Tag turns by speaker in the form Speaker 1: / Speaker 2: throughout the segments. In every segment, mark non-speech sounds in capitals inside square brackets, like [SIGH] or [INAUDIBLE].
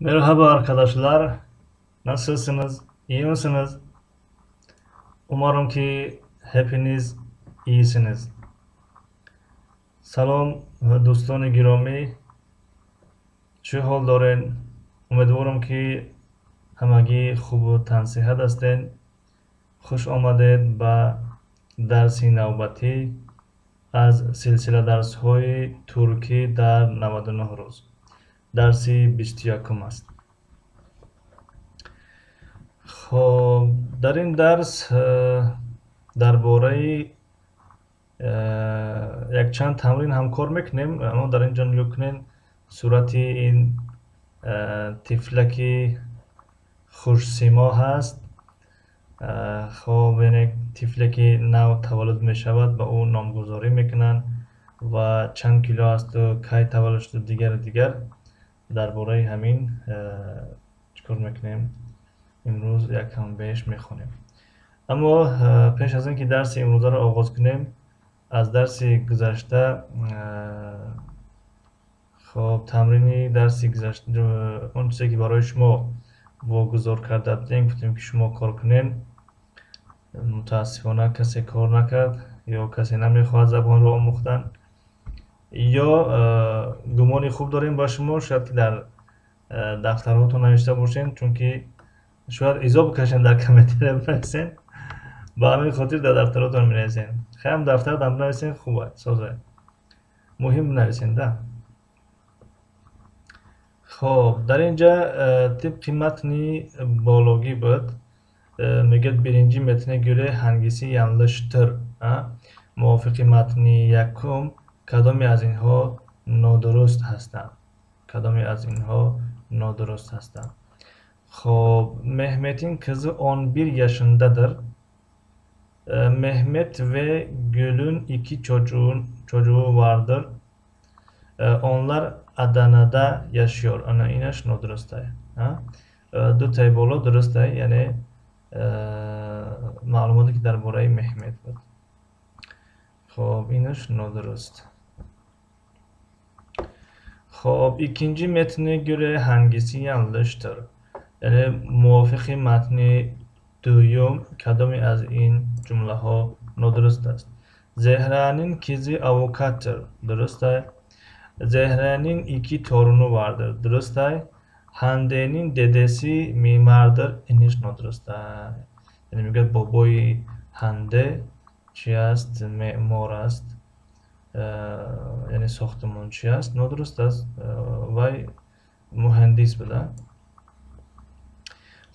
Speaker 1: Merhaba arkadaşlar. Nasılsınız? İyi misiniz? Umarım ki hepiniz iyisiniz. Salom va do'stoni giromi. Чӣ ҳол доред? Умедворам ки ҳамагӣ хубу тансиҳат ҳастед. Хуш омадед ба дарси навбатӣ аз силсила дарсҳои туркӣ дар 99 рӯз. дарси бисту درس 21 است. خب در این درس درباره یک چند تمرین هم کار می‌کنیم اما در اینجا لکنین صورت این تفلکی خوش سیما هست. خب یعنی این تفلکی نو تولد می شود به او نامگذاری می‌کنن و چند کیلو است و کی تولد شد دیگر دیگر. درباره همین چکر می‌کنیم؟ امروز یک کم بهش می‌خونیم. اما پیش از اینکه درس امروز را آغاز کنیم از درس گذشته خب تمرینی درس گذشته اون چیزی که برای شما واگذار کرده بودیم گفتیم که شما کار کنین. متاسفانه کسی کار نکرد یا کسی نمی‌خواد زبان رو آموختن. یا گمان خوب داریم با شما شاید که در دفترهاتون نوشته باشین چون که شاید ایزا بکشین در کمیتر بنویسین. با همین خاطر در دفتراتون می نویسین خیم دفتر دم نویسین خوبه سازه. مهم بنویسین ده. خب در اینجا تیپ متنی بالوگی بود میگه برینجی متن گره هنگیسی یملشتر موافقی متنی یکم. кадоме аз инҳо нодуруст ҳастанд. Кадоме аз инҳо нодуруст ҳастанд. Хоб меҳметин кызы он бир яшиндаdir mehmet ve gül'ün iki çocuğun çocuğu vardır onlar adanada yaşıyor ana inaş nodrustay ha du taybolo durustay ya'ni ma'lumotlar bor baraи mehmet хоп инаш нодуруст. خب ikinci متن göre hangisi yanlıştır? یعنی موافق متن دوم کدامی از این جمله ها نادرست است؟ زهرانین کیزی اوکاتر درست است زهرانین ایکی تورنو واردر درست است هندینین ددسی میماردر اینش نادرست است. یعنی میگه بابای هنده چی است؟ معمار است. ya'ni soxtamonchi است درست vay muhandis bilan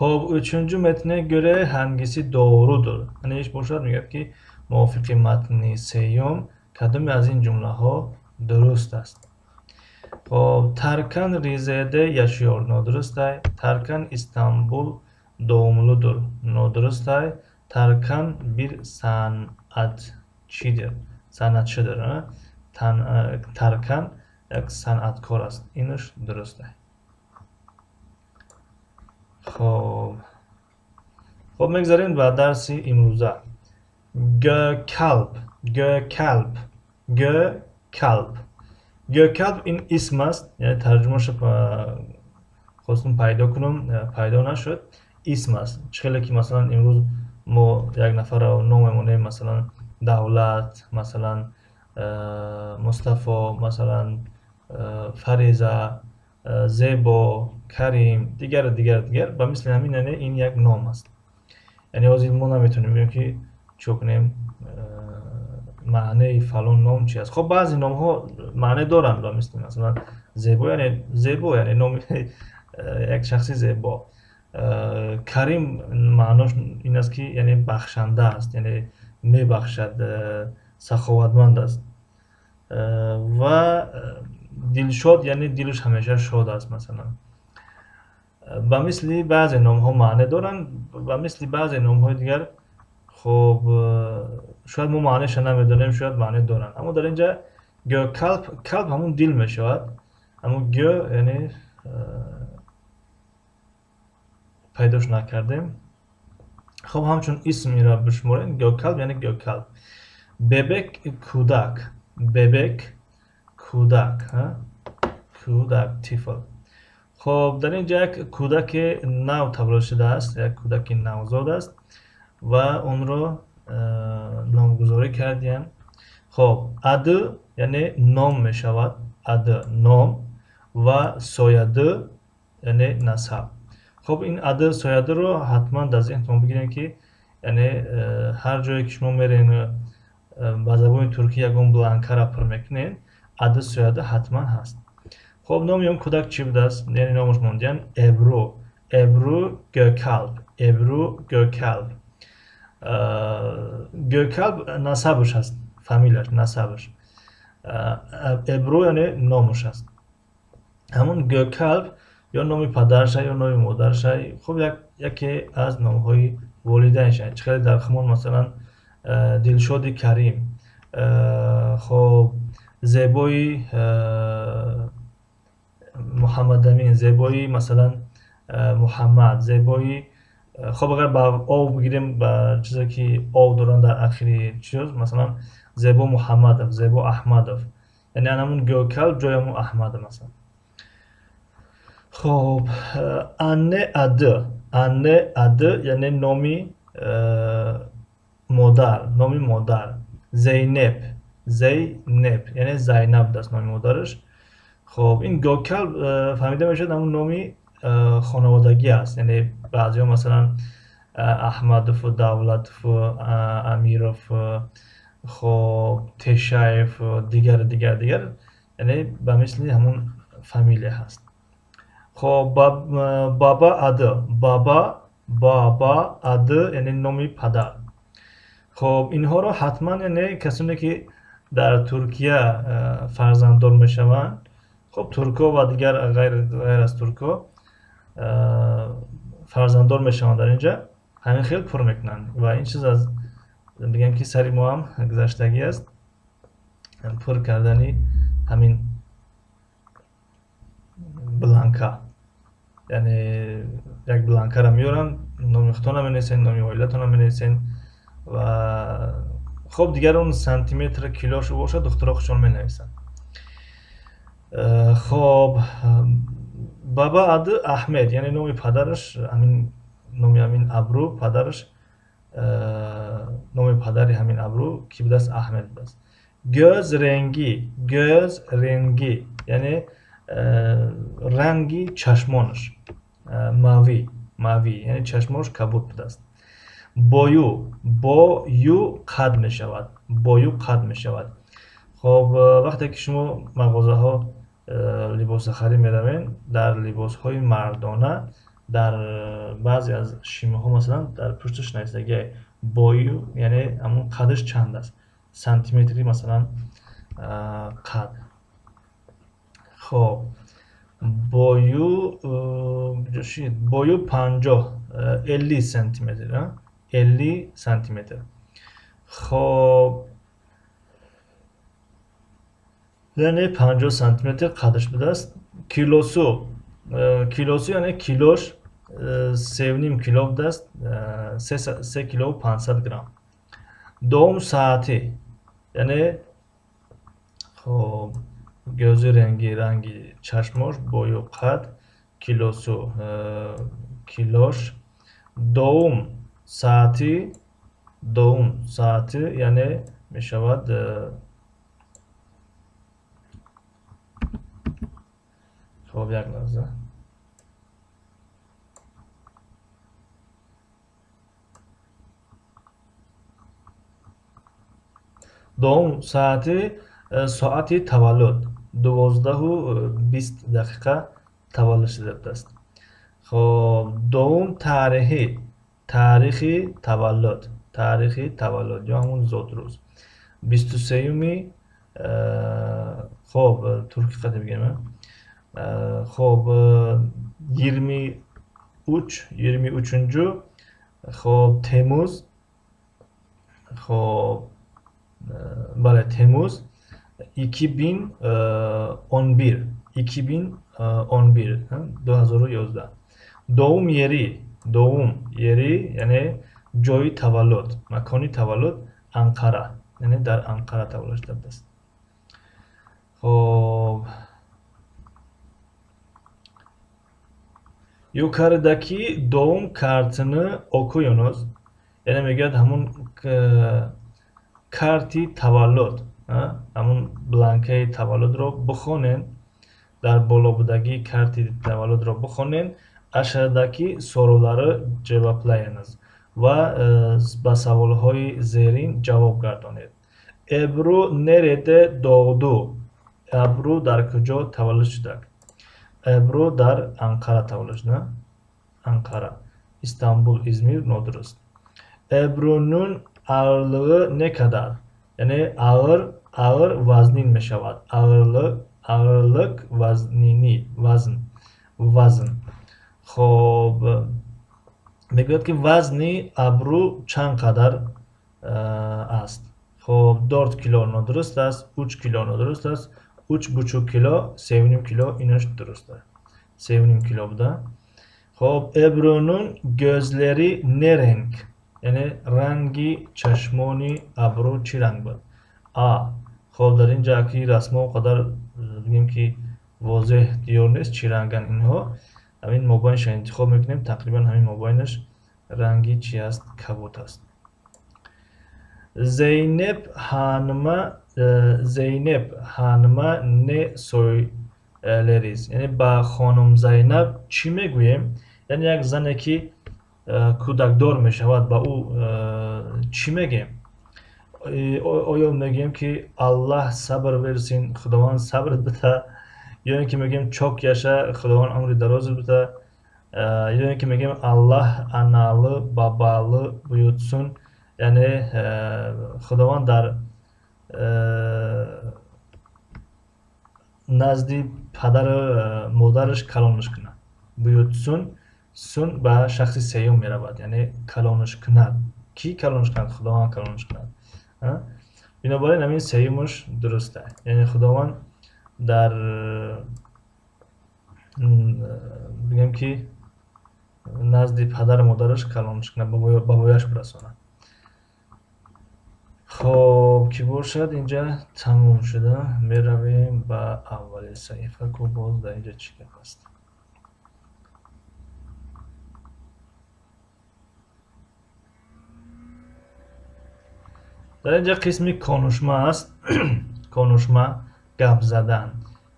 Speaker 1: ho'p uchinchi matnga ko'ra hangisi dovrudir ana hani ish boshlab gapki muvofiqi matni seyom کدوم از این جمله ها درست است خب ترکن ریزده یشیار نادرست های ترکن استانبول دوملودور نادرست های ترکن bir sanatçidir. san'atchidir tarkan یک صنعتکار است اینش درسته خب خب می‌گذاریم و درس امروزه گ کلب گ کلب این اسم است یعنی ترجمهش خواستم پیدا کنم پیدا نشد اسم است چه که مثلا امروز ما یک نفر رو ناممونه مثلا давлат масалан э, мустафо масалан э, фариза э, зебо карим дигар дигар дигар ба мисли ҳамин яъне ин як ном аст яъне ҳозир мо наметонем бигӯем ки чо кунем маънаи фалон ном чи аст хоб баъзе номҳо маъне доранд ба мисли масалан зебо яъне зебо яъне номи [LAUGHS] як шахси зебо карим маънош ин аст ки яъне бахшанда аст яъне мебахшад саховатманд аст ва дилшод яъне дилаш ҳамеша шод аст масалан ба мисли баъзе номҳо маъне доранд ба мисли баъзе номҳои дигар хоб шояд мо маънеша намедонем шояд маъне доранд аммо дар инҷа гӯкалб калб ҳамун дил мешавад аммо гӯ яъне пайдош накардем خب همچون اسمی را بشمرین گوکلب یعنی گوکلب ببک کودک. ببک کودک ها؟ کودک تیفل. خب در اینجا یک کودک نو تبدیل شده است یک کودک نوزاد است و اون رو نامگذاری کردیم. خب اد یعنی نام می شود اد نام و سویده یعنی نسب. хуб ин адд соядаро ҳатман дар зеҳнтон бигирем ки яъне э, ҳар ҷое ки шумо мерен э, ба забони туркӣ ягон бланкара пир мекунед адд сояда ҳатман ҳаст. Хуб номи он кӯдак чӣ будааст яъне номаш мондиам эбру эбру гӯкалб эбру гӯкалб гӯкалб насабаш ҳаст фамилияш насабаш эбру яъне номаш ҳаст ҳамон гӯкалб یا نام پدرشه یا نام مادرشه خب یک یکی از نام های والدینشه یعنی چقدر در خمون مثلا دلشاد کریم. خب زیبای محمد امین زیبای مثلا محمد زیبای خب اگر با او بگیریم با چیزی که او دوران در آخری چیز مثلا زیبا محمد زیبا احمد یعنی انمون گوکل جایمون احمد مثلا. خب ان اد. ان اد یعنی نامی مادر نامی مادر. زینب. زینب. یعنی زینب دست نامی مادرش. خب این گوکل فهمیده می‌شد اون نامی خانوادگی است. یعنی بعضی ها مثلا احمدوف دولتوف امیروف خب تشایف دیگر دیگر دیگر. یعنی به مثل همون فامیلی هست. خب بابا ادا بابا بابا ادا یعنی نامی پدر. خب اینها رو حتما یعنی کسانی که در ترکیه فرزنددار می‌شوند. خب ترکو و دیگر غیر, غیر از ترکو فرزنددار می‌شوند در اینجا. همین خیلی پر می‌کنن. و این چیز از بگم که سری ما هم گذشتگی است. پر کردنی همین бланка. Яъне як бланкара меоранд номи худтона менависен номи оилатона менависен ва хоб дигар он сантиметр килошу бошад духтура хушон менависанд э, хоб бабаъд аҳмед яъне номи падараш ҳамин номи ҳамин абру падараш э, номи падари ҳамин абру ки будааст аҳмед будааст гӯз ренги гӯз ренги яъне ранги чашмонаш мавӣ мавӣ яъне чашмонаш кабуд будааст. Бою бою қад мешавад бою қад мешавад. Хоб вақте ки шумо мағозаҳо либосахарӣ меравед дар либосҳои мардона дар баъзе аз шимаҳо масалан дар пушташ нависаги бою яъне ҳамон қадаш чанд аст. Сантиметри масалан қад کو boyu şey, boyu panco e, 50 santimetre 50 santimetre. خب yani 50 santimetre kadış bedast kilosu e, kilosu yani kiloş sevnim kilo bedast 3 kilo 500 gram. Doğum saati yani خب Gözü rengi rengi çaşmur, boyu kat, kilosu e, kiloş. Doğum saati, doğum saati yani meşavat e, خب یک لحظه دوم ساعتی соати таваллуд дувоздаҳу бист дақиқа таваллуд шуда будааст хоб дуюм таърихӣ таърихи таваллуд таърихи таваллуд ё ҳамун зодрӯз бисту сеюми хоб турки қади бигем хоб йирми уч йирми учунҷу хоб темуз хоб бале темуз 2011 2011 2011 довум йери довум йери яъне ҷои таваллуд макони таваллуд анқара яъне дар анқара таваллуд шудааст хоб. Юкардаки довум картини окуёнуз яъне мегӯяд ҳамун э, карти таваллуд амун бланкаи таваллудро бихонед дар болобудагӣ карти таваллудро бихонед ашадаки суолларо ҷавоб лаяназ ва ба саволҳои зерин ҷавоб гардонед эбрӯ нерете доғду эбрӯ дар куҷо таваллуд шудак эбрӯ дар анқара таваллуд шуда анқара истанбул измир нодуруст эбрӯнун аллиғи некадар yani ağır ağır vaznin meşavat. Ağırlık ağırlık vaznini vazn vazn. Xo'p. میگوید وزنی ابرو چند قدر است خب دارت کیلو نادرست است 3 کیلو نادرست است 3 بچو کیلو 7 کیلو اینش درست است 7 کیلو بوده خب ابرونون گزلری نرنگ яъне ранги чашмони абрӯ чӣ ранг буд а. Хоб дар ин ҷа ки расмо қадар бигем ки возеҳ диёр нест чӣ ранган инҳо. Ҳамин мобайнша интихоб мекунем. Тақрибан ҳамин мобайнаш ранги чи аст? Кабуд аст. Зейнеб ҳанима зейнеб ҳанима не сойлерис яъне ба хонум зайнаб чӣ мегӯем? Яъне як зане ки кӯдакдор мешавад ба ӯ чӣ мегем? Оё мегӯем ки аллаҳ сабр версин худованд сабрт бита ё ин ки мегӯем чок яша худованд умри дароз бита ё ин ки мегӯем аллаҳ анали бабали буютсун яъне худованд дар назди падару модараш калонаш кунад. Буютсун سون به شخص سیوم می رود یعنی کلانش کند کی کلانش کند خداوند کلانش کند بنابراین همین سیومش درسته یعنی خداوند در بگم که نزد پدر مادرش کلانش کنه بابایش برسانه خب که باشد اینجا تموم شده می رویم به اول صحیفه که باز در اینجا چی هست Darınca kısmi konuşmaz. [CLEARS THROAT] Konuşma, gabzadan.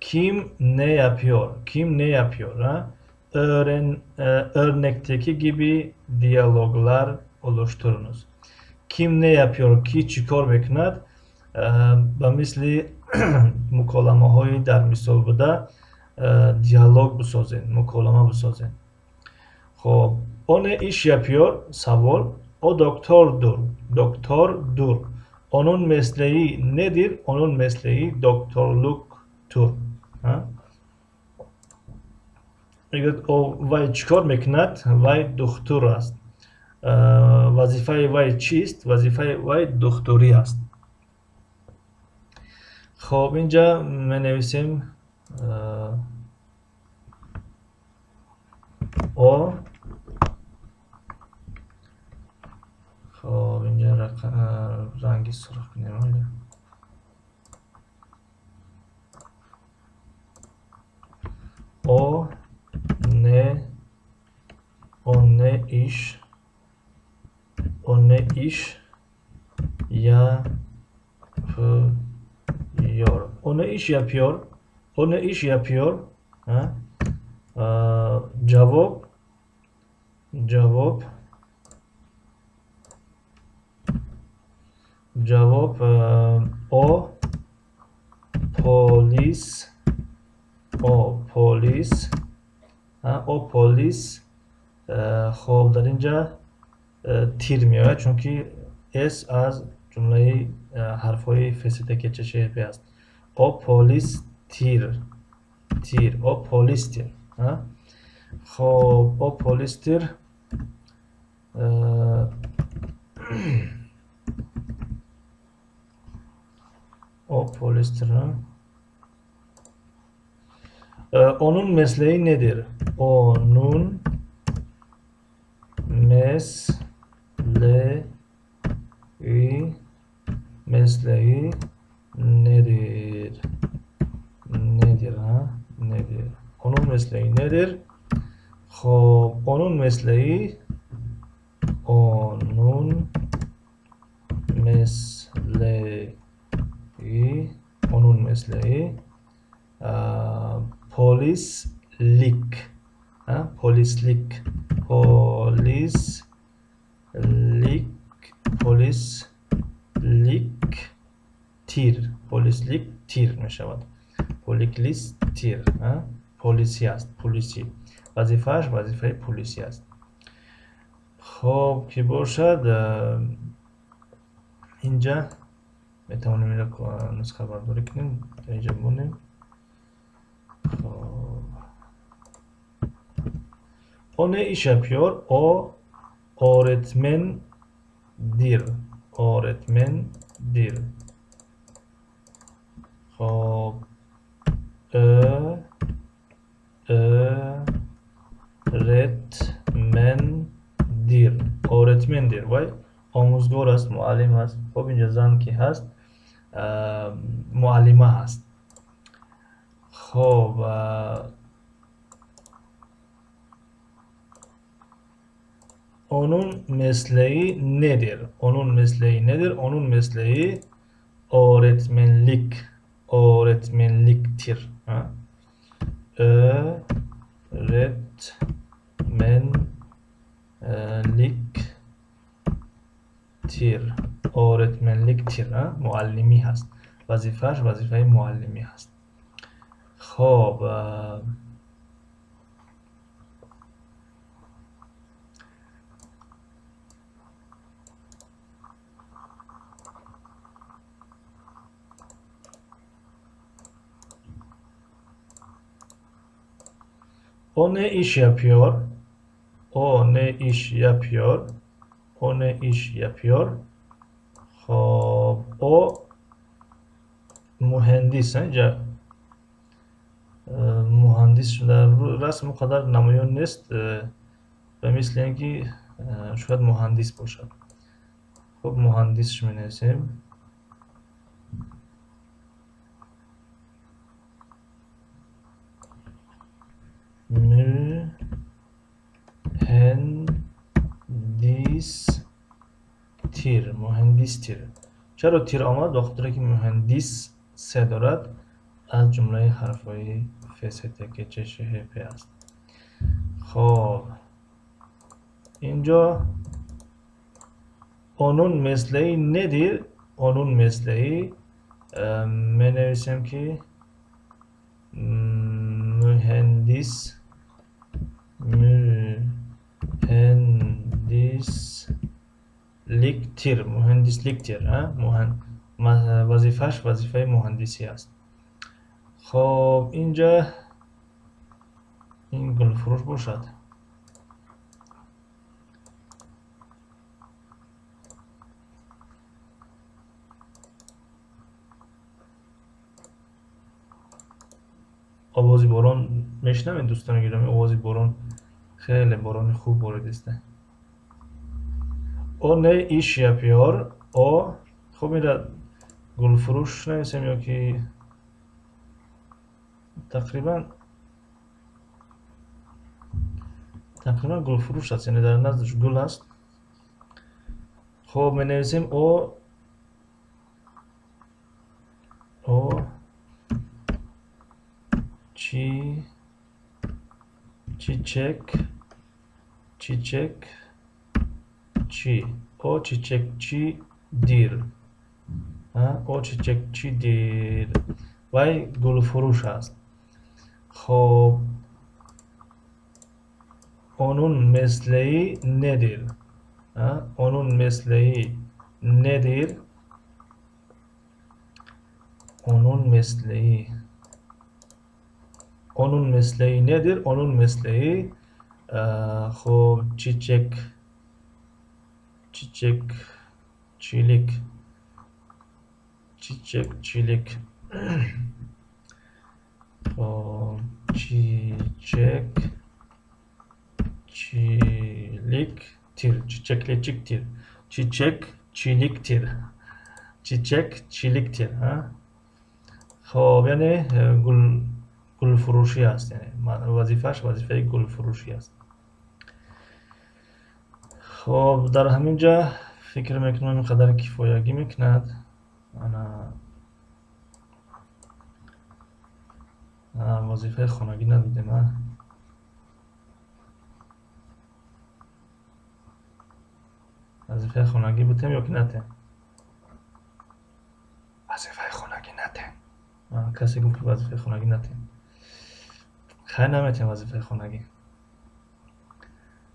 Speaker 1: Kim ne yapıyor? Kim ne yapıyor? Ha? Öğren, e, örnekteki gibi diyaloglar oluşturunuz. Kim ne yapıyor ki çıkıyor beknat? E, ben misli [CLEARS THROAT] mukolama hoyu dermiş olbuda e, diyalog bu sözün, mukolama bu sözün. Hop, o ne iş yapıyor? Savol. O doktordur. Doktordur. Onun mesleği nedir? Onun mesleği doktorluktur. Ha? می‌گوید او وای چیکار می‌کند وای دکتر است وظیفه وای چیست وظیفه وای دکتری است خب اینجا می نویسیم او خب اینجا رنگی سرخ کنیم o ne o ne iş o ne iş yapıyor o ne iş yapıyor o ne iş yapıyor ha? Aa, cevap cevap جواب آ پلیس آ پلیس آ پلیس خب در اینجا تیر میآید چون که اس از جمله حرف های فسیده که چه شیفه است. آ پلیس تیر تیر آ پلیس تیر خب آ پلیس تیر [CLEARS THROAT] O polistren. Ee, onun mesleği nedir? Onun mesleği mesleği nedir? Nedir ha? Nedir? Onun mesleği nedir? Hop, onun mesleği onun mesleği مثل ای پلیس لیک پلیس لیک پلیس لیک پلیس لیک تیر پلیس لیک تیر می شود پولیکلیس تیر پلیسی است پلیسی وظیفهش وظیفه پلیسی است. خب که باشد؟ اینجا میتوانیم این نسخه برداری کنیم اینجا بونیم خب O ne iş yapıyor? O öğretmendir. Öğretmendir. Hop. Ö öğretmendir. Öğretmendir. Vay. آموزگار است معلم است خب اینجا زن که هست معلمه هست خب onun mesleği nedir? Onun mesleği nedir? Onun mesleği öğretmenlik. Öğretmenliktir. Ha? Öğretmenliktir. öğretmenlik tira muallimi hast. Vazifeş vazife muallimi hast. خب O ne iş yapıyor? O ne iş yapıyor? O ne iş yapıyor? خب o mühendis اینجا مهندس شده رسم قدر نمایان نیست و مثل اینکه شاید مهندس باشد خب مهندسش می نویسیم mühendistir mühendistir چرا تیر آمد وقتی که مهندس سه دارد از جمله حرف های فسته که چه هپه است خب اینجا onun mesleği nedir? Onun mesleği e, می نویسیم که mühendis mühendisliktir mühendisliktir ha mühen وظیفهش وظیفه مهندسی است خب اینجا این گل فروش باشد آوازی باران میشنوین دوستان گرامی آوازی باران خیلی باران خوب واردیسته او نه iş yapıyor o خب میره گل فروش نویسیم یا که تقریبا تقریبا گل فروش هست یعنی در نزدش گل هست خب می نویسیم او او çi çiçek çiçek çi o çiçekçidir ha o çiçekçidir vay gül furuş است خب onun mesleği nedir ha onun mesleği nedir onun mesleği onun mesleği nedir? Onun mesleği خب çiçek çiçekçilik [CLEARS THROAT] çiçekçilik خب çiçekçiliktir çiçekçiliktir çiçekçiliktir çiçekçiliktir ha خب یعنی گل گل فروشی است یعنی وظیفهش وظیفه گل فروشی است خب در همین جا فکر می‌کنم اینقدر کفایگی می‌کند. انا وظیفه خانگی ندیده نه وظیفه خانگی بودیم یا که نتیم وظیفه خانگی نتیم کسی گفت که وظیفه خانگی نتیم خیلی نمیتیم وظیفه خانگی.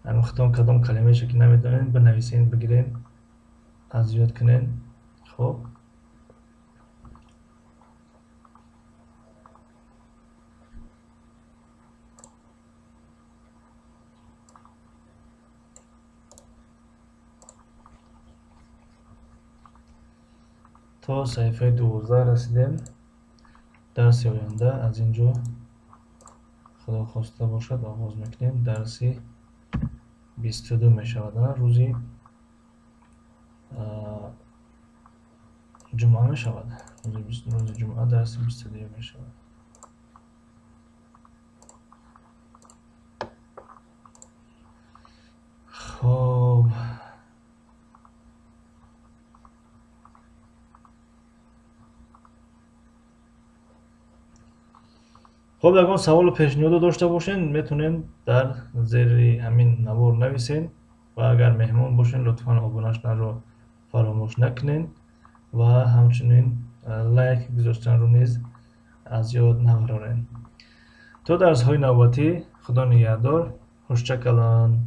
Speaker 1: Амохтон кадом калимаеша ки намедонед бинависен бигирен аз ёд кунен хуб то саҳифаи дувоздаҳ расидем. Дарси оянда аз ин ҷо худо хоста бошад оғоз мекунем. Дарси 22 می‌شود. روزی جمعه می‌شود. روز جمعه درس 22 می‌شود. خب. خب اگر سوال و پیشنهاد داشته باشین. می‌تونین در زیر همین نوار نویسین و اگر مهمون باشین لطفا آبونشن رو فراموش نکنین و همچنین لایک گذاشتن رو نیز از یاد نگذارین. تا درس های نوبتی خدا نگهدار. خوشچکلان.